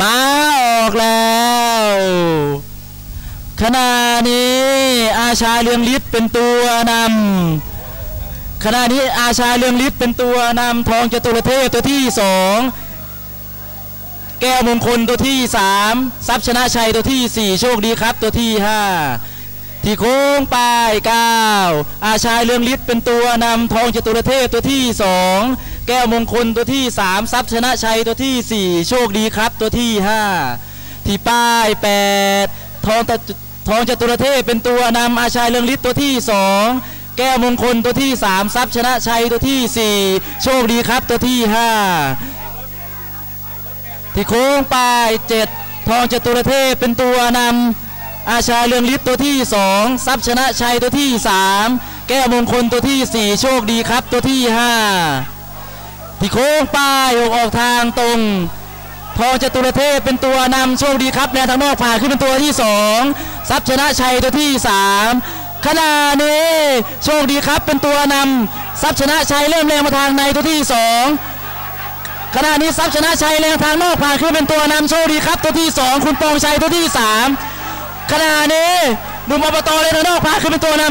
มาออกแล้ว ขณะนี้อาชาเรืองฤทธิ์เป็นตัวนำขณะนี้อาชาเรืองฤทธิ์เป็นตัวนำทองจตุรเทพตัวที่สองแก้วมงคลตัวที่สามทรัพย์ชนะชัยตัวที่สี่โชคดีครับตัวที่ห้าที่โค้งปลายเก้าอาชาเรืองฤทธิ์เป็นตัวนำทองจตุรเทพตัวที่สอง แก้วมงคลตัวที่สามทรัพย์ชนะชัยตัวที่สี่โชคดีครับตัวที่ห้าที่ป้ายแปดทองตะทองจตุรเทพเป็นตัวนำอาชายเรืองฤทธิ์ตัวที่สองแก้วมงคลตัวที่สามทรัพย์ชนะชัยตัวที่สี่โชคดีครับตัวที่ห้าที่โค้งปลายเจ็ดทองจตุรเทพเป็นตัวนำอาชายเรืองฤทธิ์ตัวที่สองทรัพย์ชนะชัยตัวที่สามแก้วมงคลตัวที่สี่โชคดีครับตัวที่ห้า ที่โค้งป้ายออกออกทางตรงทองจตุรเทพเป็นตัวนำโชคดีครับแนวทางนอกผ่านขึ้นเป็นตัวที่สองทรัพย์ชนะชัยตัวที่สามขณะนี้โชคดีครับเป็นตัวนำทรัพย์ชนะชัยเริ่มแรงมาทางในตัวที่สองขณะนี้ทรัพย์ชนะชัยแรงทางนอกผ่านขึ้นเป็นตัวนำโชคดีครับตัวที่สองคุณปองชัยตัวที่สามขณะนี้ดุมอบตเลยทางนอกผ่านขึ้นเป็นตัวน